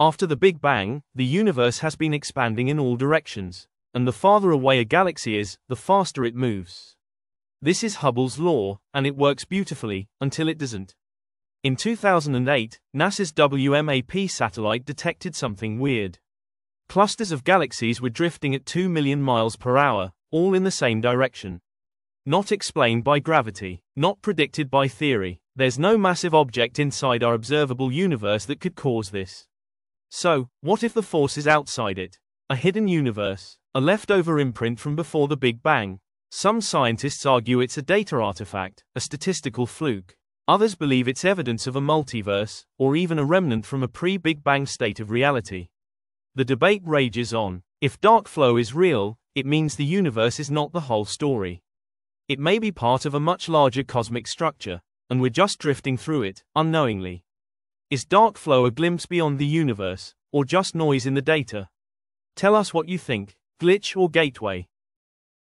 After the Big Bang, the universe has been expanding in all directions, and the farther away a galaxy is, the faster it moves. This is Hubble's law, and it works beautifully, until it doesn't. In 2008, NASA's WMAP satellite detected something weird. Clusters of galaxies were drifting at 2 million miles per hour, all in the same direction. Not explained by gravity, not predicted by theory, there's no massive object inside our observable universe that could cause this. So, what if the force is outside it? A hidden universe, a leftover imprint from before the Big Bang. Some scientists argue it's a data artifact, a statistical fluke. Others believe it's evidence of a multiverse, or even a remnant from a pre Big Bang state of reality. The debate rages on. If dark flow is real, it means the universe is not the whole story. It may be part of a much larger cosmic structure, and we're just drifting through it, unknowingly. Is dark flow a glimpse beyond the universe, or just noise in the data? Tell us what you think, glitch or gateway.